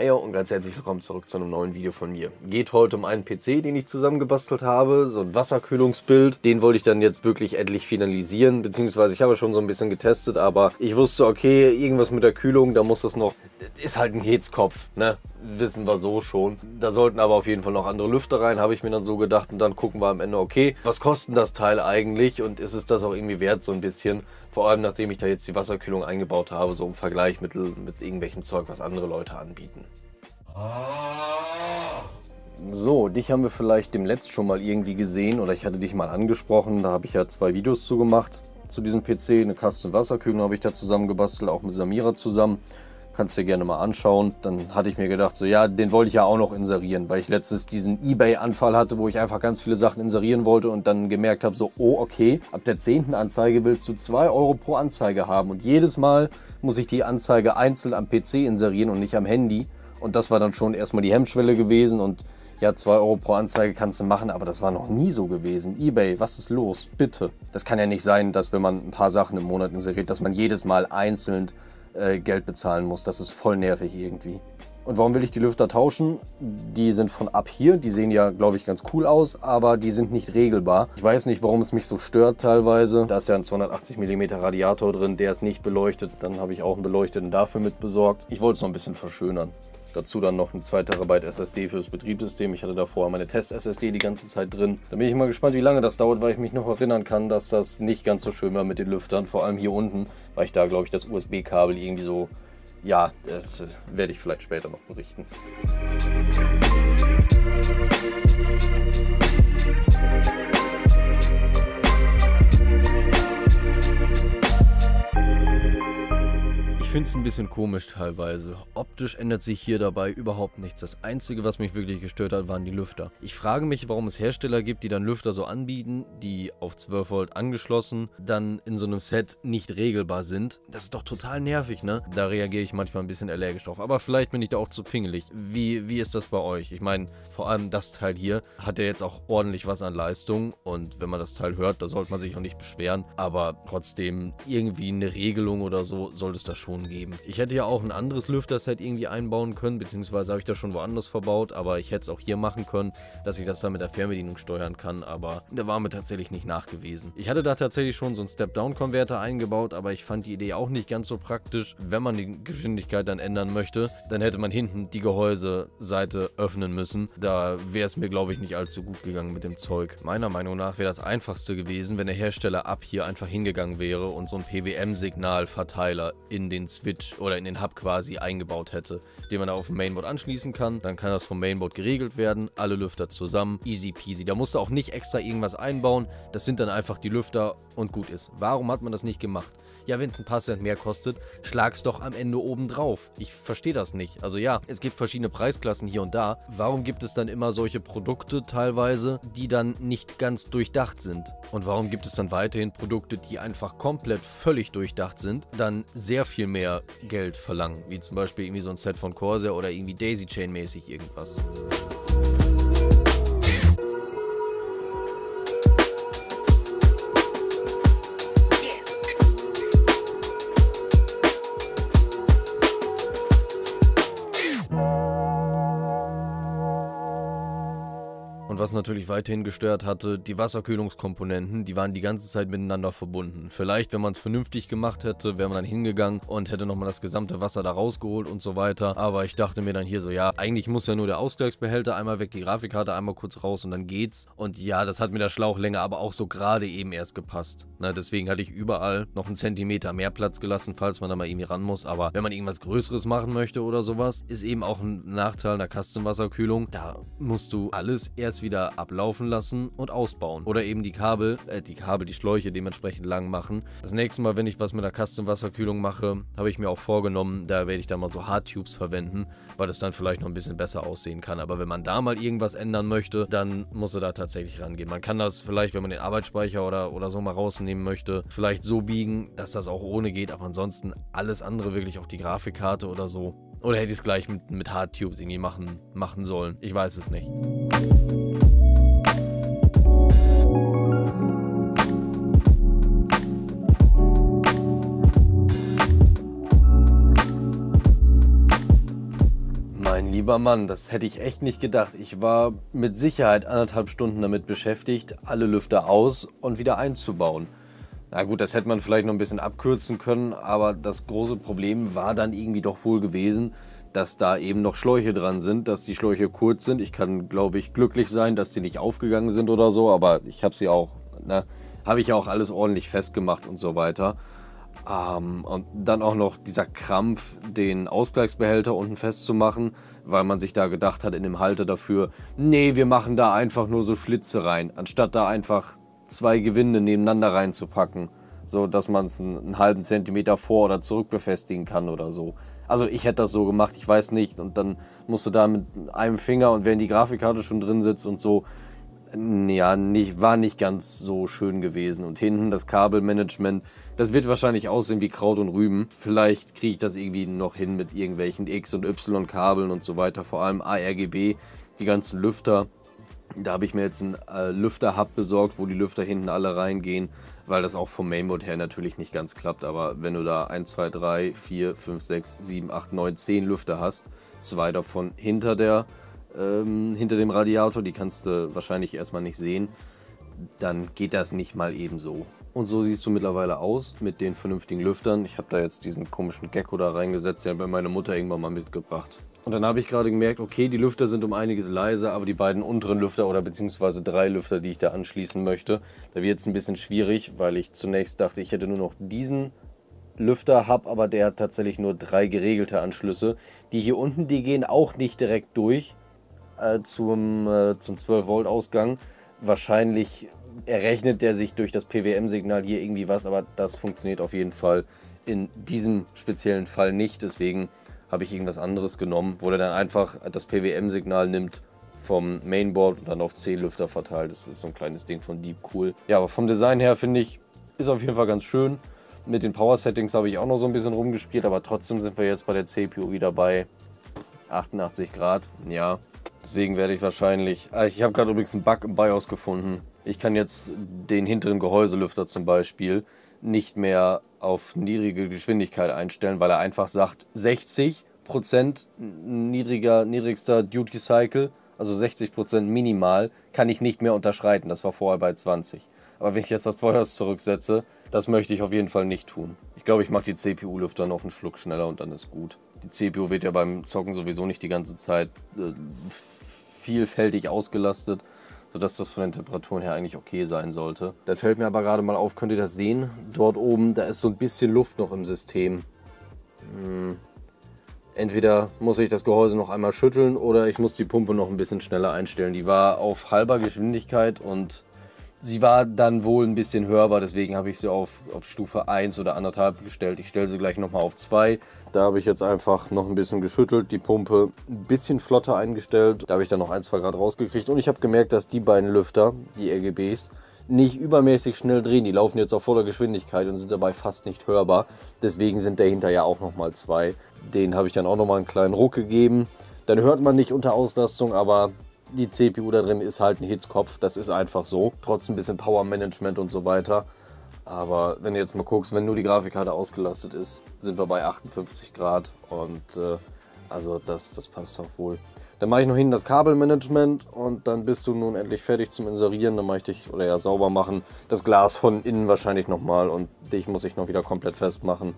Hey und ganz herzlich willkommen zurück zu einem neuen Video von mir. Geht heute um einen PC, den ich zusammengebastelt habe, so ein Wasserkühlungsbild. Den wollte ich dann jetzt wirklich endlich finalisieren, beziehungsweise ich habe schon so ein bisschen getestet, aber ich wusste, okay, irgendwas mit der Kühlung, da muss das noch, ist halt ein Hetzkopf, ne? Wissen wir so schon. Da sollten aber auf jeden Fall noch andere Lüfter rein, habe ich mir dann so gedacht und dann gucken wir am Ende, okay, was kostet das Teil eigentlich und ist es das auch irgendwie wert so ein bisschen? Vor allem nachdem ich da jetzt die Wasserkühlung eingebaut habe, so im Vergleich mit, mit irgendwelchem Zeug, was andere Leute anbieten. So, dich haben wir vielleicht dem Letzt schon mal irgendwie gesehen oder ich hatte dich mal angesprochen. Da habe ich ja zwei Videos zu gemacht zu diesem PC. Eine Custom Wasserkühlung habe ich da zusammengebastelt, auch mit Samira zusammen. Kannst dir gerne mal anschauen. Dann hatte ich mir gedacht, so ja, den wollte ich ja auch noch inserieren, weil ich letztens diesen Ebay-Anfall hatte, wo ich einfach ganz viele Sachen inserieren wollte und dann gemerkt habe, so, oh, okay, ab der zehnten Anzeige willst du 2 Euro pro Anzeige haben und jedes Mal muss ich die Anzeige einzeln am PC inserieren und nicht am Handy. Und das war dann schon erstmal die Hemmschwelle gewesen und ja, 2 Euro pro Anzeige kannst du machen, aber das war noch nie so gewesen. Ebay, was ist los? Bitte. Das kann ja nicht sein, dass wenn man ein paar Sachen im Monat inseriert, dass man jedes Mal einzeln äh, Geld bezahlen muss. Das ist voll nervig irgendwie. Und warum will ich die Lüfter tauschen? Die sind von ab hier, die sehen ja, glaube ich, ganz cool aus, aber die sind nicht regelbar. Ich weiß nicht, warum es mich so stört teilweise. Da ist ja ein 280 mm Radiator drin, der ist nicht beleuchtet. Dann habe ich auch einen beleuchteten dafür mit besorgt. Ich wollte es noch ein bisschen verschönern. Dazu dann noch eine 2 TB SSD fürs Betriebssystem. Ich hatte da vorher meine Test-SSD die ganze Zeit drin. Da bin ich mal gespannt, wie lange das dauert, weil ich mich noch erinnern kann, dass das nicht ganz so schön war mit den Lüftern. Vor allem hier unten, weil ich da, glaube ich, das USB-Kabel irgendwie so... Ja, das werde ich vielleicht später noch berichten. Finde es ein bisschen komisch teilweise. Optisch ändert sich hier dabei überhaupt nichts. Das Einzige, was mich wirklich gestört hat, waren die Lüfter. Ich frage mich, warum es Hersteller gibt, die dann Lüfter so anbieten, die auf 12 Volt angeschlossen, dann in so einem Set nicht regelbar sind. Das ist doch total nervig, ne? Da reagiere ich manchmal ein bisschen allergisch drauf. Aber vielleicht bin ich da auch zu pingelig. Wie, wie ist das bei euch? Ich meine, vor allem das Teil hier hat ja jetzt auch ordentlich was an Leistung. Und wenn man das Teil hört, da sollte man sich auch nicht beschweren. Aber trotzdem, irgendwie eine Regelung oder so sollte es da schon Optionen geben. Ich hätte ja auch ein anderes Lüfterset irgendwie einbauen können, beziehungsweise habe ich das schon woanders verbaut, aber ich hätte es auch hier machen können, dass ich das dann mit der Fernbedienung steuern kann, aber der war mir tatsächlich nicht nachgewiesen. Ich hatte da tatsächlich schon so einen Step-Down-Konverter eingebaut, aber ich fand die Idee auch nicht ganz so praktisch. Wenn man die Geschwindigkeit dann ändern möchte, dann hätte man hinten die Gehäuseseite öffnen müssen. Da wäre es mir, glaube ich, nicht allzu gut gegangen mit dem Zeug. Meiner Meinung nach wäre das einfachste gewesen, wenn der Hersteller ab hier einfach hingegangen wäre und so ein PWM-Signalverteiler in den Switch oder in den Hub quasi eingebaut hätte, den man da auf dem Mainboard anschließen kann. Dann kann das vom Mainboard geregelt werden, alle Lüfter zusammen, easy peasy. Da musst du auch nicht extra irgendwas einbauen, das sind dann einfach die Lüfter und gut ist. Warum hat man das nicht gemacht? Ja, wenn es ein paar Cent mehr kostet, schlag's doch am Ende oben drauf. Ich verstehe das nicht. Also ja, es gibt verschiedene Preisklassen hier und da. Warum gibt es dann immer solche Produkte teilweise, die dann nicht ganz durchdacht sind? Und warum gibt es dann weiterhin Produkte, die einfach komplett völlig durchdacht sind, dann sehr viel mehr Geld verlangen? Wie zum Beispiel irgendwie so ein Set von Corsair oder irgendwie Daisy Chain mäßig irgendwas. Was natürlich weiterhin gestört hatte, die Wasserkühlungskomponenten, die waren die ganze Zeit miteinander verbunden. Vielleicht, wenn man es vernünftig gemacht hätte, wäre man dann hingegangen und hätte nochmal das gesamte Wasser da rausgeholt und so weiter. Aber ich dachte mir dann hier so, ja, eigentlich muss ja nur der Ausgleichsbehälter einmal weg, die Grafikkarte einmal kurz raus und dann geht's. Und ja, das hat mit der Schlauchlänge aber auch so gerade eben erst gepasst. Na, deswegen hatte ich überall noch einen Zentimeter mehr Platz gelassen, falls man da mal irgendwie ran muss. Aber wenn man irgendwas Größeres machen möchte oder sowas, ist eben auch ein Nachteil einer Custom-Wasserkühlung. Da musst du alles erst wieder wieder ablaufen lassen und ausbauen. Oder eben die Kabel, äh, die Kabel, die Schläuche dementsprechend lang machen. Das nächste Mal, wenn ich was mit der Custom-Wasserkühlung mache, habe ich mir auch vorgenommen, da werde ich dann mal so Hardtubes verwenden, weil das dann vielleicht noch ein bisschen besser aussehen kann. Aber wenn man da mal irgendwas ändern möchte, dann muss er da tatsächlich rangehen. Man kann das vielleicht, wenn man den Arbeitsspeicher oder, oder so mal rausnehmen möchte, vielleicht so biegen, dass das auch ohne geht. Aber ansonsten alles andere, wirklich auch die Grafikkarte oder so. Oder hätte ich es gleich mit, mit Hardtubes irgendwie machen, machen sollen. Ich weiß es nicht. Lieber Mann, das hätte ich echt nicht gedacht. Ich war mit Sicherheit anderthalb Stunden damit beschäftigt, alle Lüfter aus und wieder einzubauen. Na gut, das hätte man vielleicht noch ein bisschen abkürzen können, aber das große Problem war dann irgendwie doch wohl gewesen, dass da eben noch Schläuche dran sind, dass die Schläuche kurz sind. Ich kann, glaube ich, glücklich sein, dass sie nicht aufgegangen sind oder so, aber ich habe sie auch, ne, habe ich auch alles ordentlich festgemacht und so weiter. Ähm, und dann auch noch dieser Krampf, den Ausgleichsbehälter unten festzumachen, weil man sich da gedacht hat in dem Halter dafür, nee, wir machen da einfach nur so Schlitze rein, anstatt da einfach zwei Gewinde nebeneinander reinzupacken, so dass man es einen, einen halben Zentimeter vor oder zurück befestigen kann oder so. Also ich hätte das so gemacht, ich weiß nicht. Und dann musst du da mit einem Finger und wenn die Grafikkarte schon drin sitzt und so, ja, nicht, war nicht ganz so schön gewesen. Und hinten das Kabelmanagement, das wird wahrscheinlich aussehen wie Kraut und Rüben. Vielleicht kriege ich das irgendwie noch hin mit irgendwelchen X- und Y-Kabeln und so weiter. Vor allem ARGB, die ganzen Lüfter. Da habe ich mir jetzt einen äh, Lüfter-Hub besorgt, wo die Lüfter hinten alle reingehen weil das auch vom Mainboard her natürlich nicht ganz klappt. Aber wenn du da 1, 2, 3, 4, 5, 6, 7, 8, 9, 10 Lüfter hast, zwei davon hinter, der, ähm, hinter dem Radiator, die kannst du wahrscheinlich erstmal nicht sehen, dann geht das nicht mal eben so. Und so siehst du mittlerweile aus mit den vernünftigen Lüftern. Ich habe da jetzt diesen komischen Gecko da reingesetzt, den hat meine Mutter irgendwann mal mitgebracht. Und dann habe ich gerade gemerkt, okay, die Lüfter sind um einiges leiser, aber die beiden unteren Lüfter oder beziehungsweise drei Lüfter, die ich da anschließen möchte, da wird es ein bisschen schwierig, weil ich zunächst dachte, ich hätte nur noch diesen Lüfter, habe aber der hat tatsächlich nur drei geregelte Anschlüsse. Die hier unten, die gehen auch nicht direkt durch äh, zum, äh, zum 12 Volt Ausgang. Wahrscheinlich errechnet der sich durch das PWM-Signal hier irgendwie was, aber das funktioniert auf jeden Fall in diesem speziellen Fall nicht. Deswegen habe ich irgendwas anderes genommen, wo der dann einfach das PWM-Signal nimmt vom Mainboard und dann auf C-Lüfter verteilt. Das ist so ein kleines Ding von Deep Cool. Ja, aber vom Design her finde ich, ist auf jeden Fall ganz schön. Mit den Power-Settings habe ich auch noch so ein bisschen rumgespielt, aber trotzdem sind wir jetzt bei der CPU wieder bei 88 Grad. Ja, deswegen werde ich wahrscheinlich... Ah, ich habe gerade übrigens einen Bug im BIOS gefunden. Ich kann jetzt den hinteren Gehäuselüfter zum Beispiel nicht mehr auf niedrige Geschwindigkeit einstellen, weil er einfach sagt 60% niedriger, niedrigster Duty Cycle, also 60% minimal, kann ich nicht mehr unterschreiten. Das war vorher bei 20. Aber wenn ich jetzt das BIOS zurücksetze, das möchte ich auf jeden Fall nicht tun. Ich glaube, ich mache die CPU-Lüfter noch einen Schluck schneller und dann ist gut. Die CPU wird ja beim Zocken sowieso nicht die ganze Zeit äh, vielfältig ausgelastet sodass das von den Temperaturen her eigentlich okay sein sollte. Dann fällt mir aber gerade mal auf, könnt ihr das sehen? Dort oben, da ist so ein bisschen Luft noch im System. Hm. Entweder muss ich das Gehäuse noch einmal schütteln oder ich muss die Pumpe noch ein bisschen schneller einstellen. Die war auf halber Geschwindigkeit und sie war dann wohl ein bisschen hörbar, deswegen habe ich sie auf, auf Stufe 1 oder 1,5 gestellt. Ich stelle sie gleich nochmal auf 2. Da habe ich jetzt einfach noch ein bisschen geschüttelt, die Pumpe ein bisschen flotter eingestellt. Da habe ich dann noch 1, 2 Grad rausgekriegt und ich habe gemerkt, dass die beiden Lüfter, die RGBs, nicht übermäßig schnell drehen. Die laufen jetzt auf voller Geschwindigkeit und sind dabei fast nicht hörbar. Deswegen sind dahinter ja auch nochmal zwei. Den habe ich dann auch nochmal einen kleinen Ruck gegeben. Dann hört man nicht unter Auslastung, aber die CPU da drin ist halt ein Hitzkopf, das ist einfach so. Trotz ein bisschen Power Management und so weiter. Aber wenn du jetzt mal guckst, wenn nur die Grafikkarte ausgelastet ist, sind wir bei 58 Grad und äh, also das, das passt auch wohl. Dann mache ich noch hinten das Kabelmanagement und dann bist du nun endlich fertig zum Inserieren. Dann mache ich dich, oder ja, sauber machen. Das Glas von innen wahrscheinlich nochmal und dich muss ich noch wieder komplett festmachen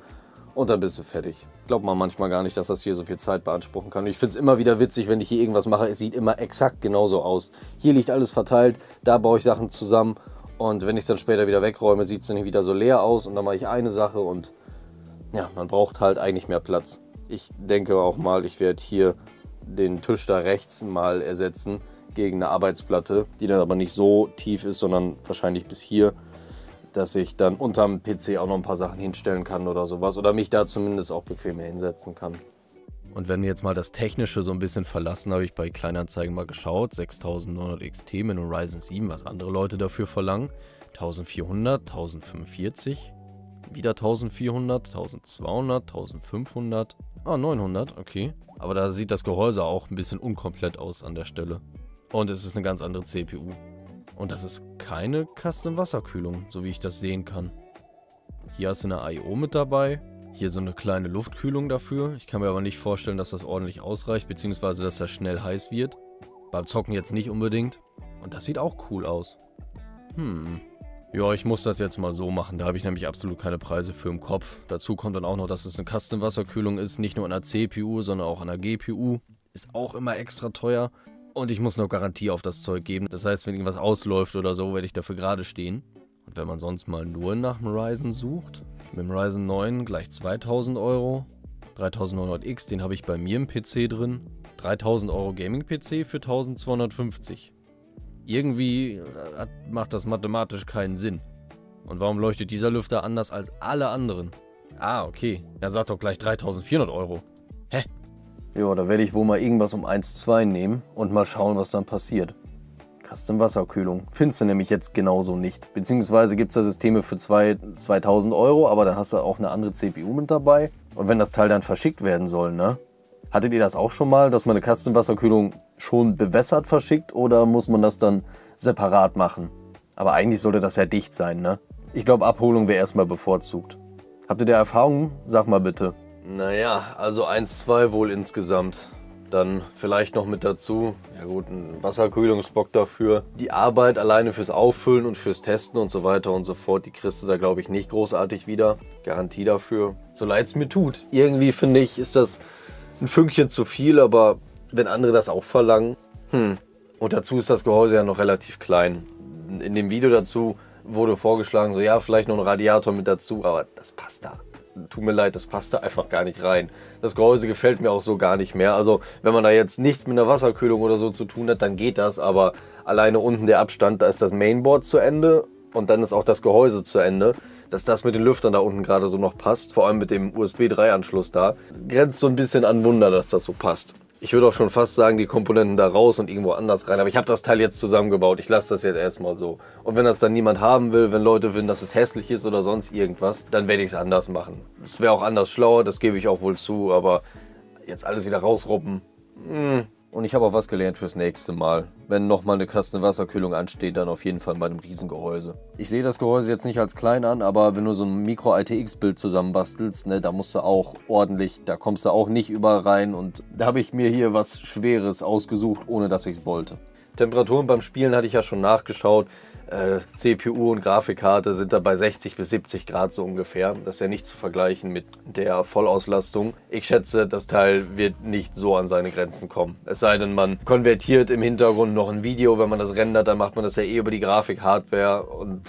und dann bist du fertig. Glaubt man manchmal gar nicht, dass das hier so viel Zeit beanspruchen kann. Ich finde es immer wieder witzig, wenn ich hier irgendwas mache. Es sieht immer exakt genauso aus. Hier liegt alles verteilt, da baue ich Sachen zusammen und wenn ich es dann später wieder wegräume, sieht es dann wieder so leer aus und dann mache ich eine Sache und ja, man braucht halt eigentlich mehr Platz. Ich denke auch mal, ich werde hier den Tisch da rechts mal ersetzen gegen eine Arbeitsplatte, die dann aber nicht so tief ist, sondern wahrscheinlich bis hier dass ich dann unterm PC auch noch ein paar Sachen hinstellen kann oder sowas. Oder mich da zumindest auch bequemer hinsetzen kann. Und wenn wir jetzt mal das Technische so ein bisschen verlassen, habe ich bei Kleinanzeigen mal geschaut. 6900 XT mit einem Ryzen 7, was andere Leute dafür verlangen. 1400, 1045, wieder 1400, 1200, 1500, ah 900, okay. Aber da sieht das Gehäuse auch ein bisschen unkomplett aus an der Stelle. Und es ist eine ganz andere CPU. Und das ist keine Custom Wasserkühlung, so wie ich das sehen kann. Hier hast du eine I.O. mit dabei. Hier so eine kleine Luftkühlung dafür. Ich kann mir aber nicht vorstellen, dass das ordentlich ausreicht, beziehungsweise dass das schnell heiß wird. Beim Zocken jetzt nicht unbedingt. Und das sieht auch cool aus. Hm. Ja, ich muss das jetzt mal so machen. Da habe ich nämlich absolut keine Preise für im Kopf. Dazu kommt dann auch noch, dass es eine Custom-Wasserkühlung ist. Nicht nur an der CPU, sondern auch an der GPU. Ist auch immer extra teuer. Und ich muss noch Garantie auf das Zeug geben. Das heißt, wenn irgendwas ausläuft oder so, werde ich dafür gerade stehen. Und wenn man sonst mal nur nach dem Ryzen sucht, mit dem Ryzen 9 gleich 2000 Euro. 3900X, den habe ich bei mir im PC drin. 3000 Euro Gaming-PC für 1250. Irgendwie äh, macht das mathematisch keinen Sinn. Und warum leuchtet dieser Lüfter anders als alle anderen? Ah, okay. Er sagt doch gleich 3400 Euro. Hä? Ja, da werde ich wohl mal irgendwas um 1,2 nehmen und mal schauen, was dann passiert. Custom Wasserkühlung. Findest du nämlich jetzt genauso nicht. Beziehungsweise gibt es da Systeme für 2, 2000 Euro, aber dann hast du auch eine andere CPU mit dabei. Und wenn das Teil dann verschickt werden soll, ne? Hattet ihr das auch schon mal, dass man eine Custom Wasserkühlung schon bewässert verschickt oder muss man das dann separat machen? Aber eigentlich sollte das ja dicht sein, ne? Ich glaube, Abholung wäre erstmal bevorzugt. Habt ihr da Erfahrungen? Sag mal bitte. Naja, also 1-2 wohl insgesamt. Dann vielleicht noch mit dazu, ja gut, ein Wasserkühlungsbock dafür. Die Arbeit alleine fürs Auffüllen und fürs Testen und so weiter und so fort, die kriegst du da glaube ich nicht großartig wieder. Garantie dafür. So leid es mir tut. Irgendwie finde ich, ist das ein Fünkchen zu viel, aber wenn andere das auch verlangen, hm. Und dazu ist das Gehäuse ja noch relativ klein. In dem Video dazu wurde vorgeschlagen, so ja, vielleicht noch ein Radiator mit dazu, aber das passt da tut mir leid, das passt da einfach gar nicht rein. Das Gehäuse gefällt mir auch so gar nicht mehr. Also wenn man da jetzt nichts mit einer Wasserkühlung oder so zu tun hat, dann geht das. Aber alleine unten der Abstand, da ist das Mainboard zu Ende und dann ist auch das Gehäuse zu Ende. Dass das mit den Lüftern da unten gerade so noch passt, vor allem mit dem USB 3 Anschluss da, grenzt so ein bisschen an Wunder, dass das so passt. Ich würde auch schon fast sagen, die Komponenten da raus und irgendwo anders rein. Aber ich habe das Teil jetzt zusammengebaut. Ich lasse das jetzt erstmal so. Und wenn das dann niemand haben will, wenn Leute finden, dass es hässlich ist oder sonst irgendwas, dann werde ich es anders machen. Es wäre auch anders schlauer, das gebe ich auch wohl zu. Aber jetzt alles wieder rausruppen, mh, hm, und ich habe auch was gelernt fürs nächste Mal. Wenn nochmal eine Kaste Wasserkühlung ansteht, dann auf jeden Fall bei einem Riesengehäuse. Ich sehe das Gehäuse jetzt nicht als klein an, aber wenn du so ein Micro-ITX-Bild zusammenbastelst, ne, da musst du auch ordentlich, da kommst du auch nicht überall rein. Und da habe ich mir hier was Schweres ausgesucht, ohne dass ich es wollte. Temperaturen beim Spielen hatte ich ja schon nachgeschaut. Äh, CPU und Grafikkarte sind da bei 60 bis 70 Grad so ungefähr. Das ist ja nicht zu vergleichen mit der Vollauslastung. Ich schätze, das Teil wird nicht so an seine Grenzen kommen. Es sei denn, man konvertiert im Hintergrund noch ein Video. Wenn man das rendert, dann macht man das ja eh über die Grafikhardware. Und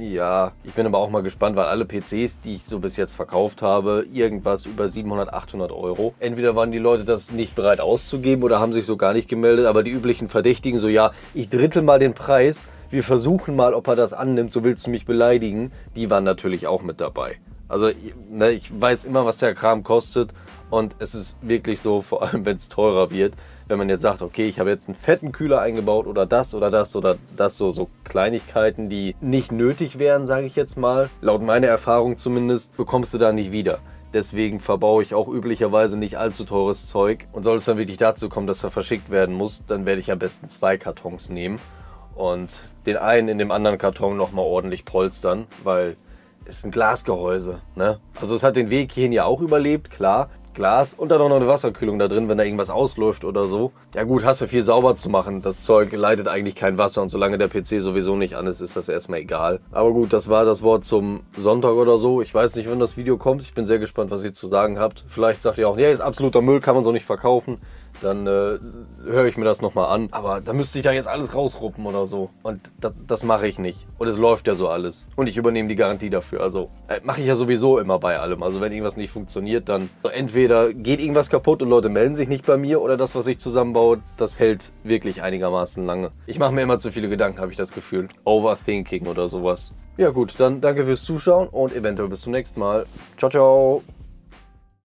ja, ich bin aber auch mal gespannt, weil alle PCs, die ich so bis jetzt verkauft habe, irgendwas über 700, 800 Euro. Entweder waren die Leute das nicht bereit auszugeben oder haben sich so gar nicht gemeldet. Aber die üblichen Verdächtigen so, ja, ich drittel mal den Preis wir versuchen mal, ob er das annimmt, so willst du mich beleidigen, die waren natürlich auch mit dabei. Also ne, ich weiß immer, was der Kram kostet und es ist wirklich so, vor allem wenn es teurer wird, wenn man jetzt sagt, okay, ich habe jetzt einen fetten Kühler eingebaut oder das oder das oder das, so, so Kleinigkeiten, die nicht nötig wären, sage ich jetzt mal. Laut meiner Erfahrung zumindest, bekommst du da nicht wieder. Deswegen verbaue ich auch üblicherweise nicht allzu teures Zeug. Und soll es dann wirklich dazu kommen, dass er verschickt werden muss, dann werde ich am besten zwei Kartons nehmen und den einen in dem anderen Karton nochmal ordentlich polstern, weil es ist ein Glasgehäuse. Ne? Also es hat den Weg hierhin ja auch überlebt, klar. Glas und dann auch noch eine Wasserkühlung da drin, wenn da irgendwas ausläuft oder so. Ja gut, hast du viel sauber zu machen. Das Zeug leitet eigentlich kein Wasser und solange der PC sowieso nicht an ist, ist das erstmal egal. Aber gut, das war das Wort zum Sonntag oder so. Ich weiß nicht, wann das Video kommt. Ich bin sehr gespannt, was ihr zu sagen habt. Vielleicht sagt ihr auch, ja, ist absoluter Müll, kann man so nicht verkaufen dann äh, höre ich mir das nochmal an. Aber da müsste ich da jetzt alles rausruppen oder so. Und das, das mache ich nicht. Und es läuft ja so alles. Und ich übernehme die Garantie dafür. Also äh, mache ich ja sowieso immer bei allem. Also wenn irgendwas nicht funktioniert, dann entweder geht irgendwas kaputt und Leute melden sich nicht bei mir oder das, was ich zusammenbaue, das hält wirklich einigermaßen lange. Ich mache mir immer zu viele Gedanken, habe ich das Gefühl. Overthinking oder sowas. Ja gut, dann danke fürs Zuschauen und eventuell bis zum nächsten Mal. Ciao, ciao.